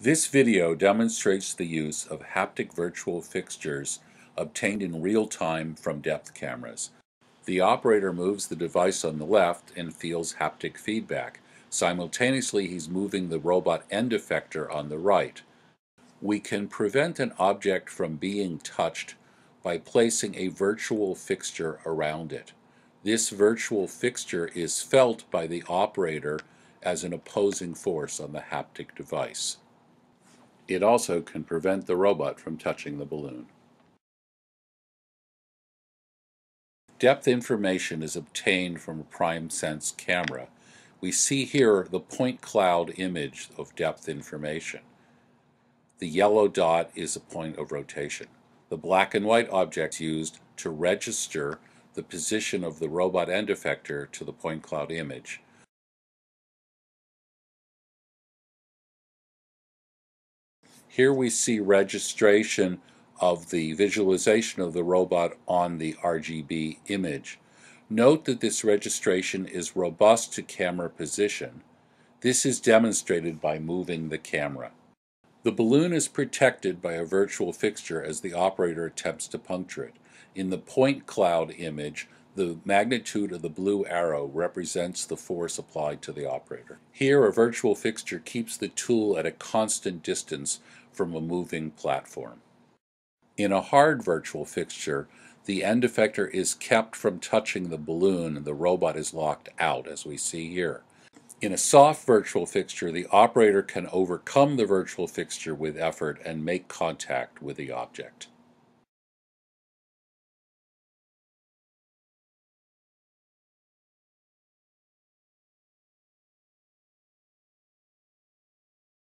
This video demonstrates the use of haptic virtual fixtures obtained in real time from depth cameras. The operator moves the device on the left and feels haptic feedback. Simultaneously, he's moving the robot end effector on the right. We can prevent an object from being touched by placing a virtual fixture around it. This virtual fixture is felt by the operator as an opposing force on the haptic device. It also can prevent the robot from touching the balloon. Depth information is obtained from a PrimeSense camera. We see here the point cloud image of depth information. The yellow dot is a point of rotation. The black and white objects used to register the position of the robot end effector to the point cloud image. Here we see registration of the visualization of the robot on the RGB image. Note that this registration is robust to camera position. This is demonstrated by moving the camera. The balloon is protected by a virtual fixture as the operator attempts to puncture it. In the point cloud image, the magnitude of the blue arrow represents the force applied to the operator. Here, a virtual fixture keeps the tool at a constant distance from a moving platform. In a hard virtual fixture, the end effector is kept from touching the balloon and the robot is locked out, as we see here. In a soft virtual fixture, the operator can overcome the virtual fixture with effort and make contact with the object.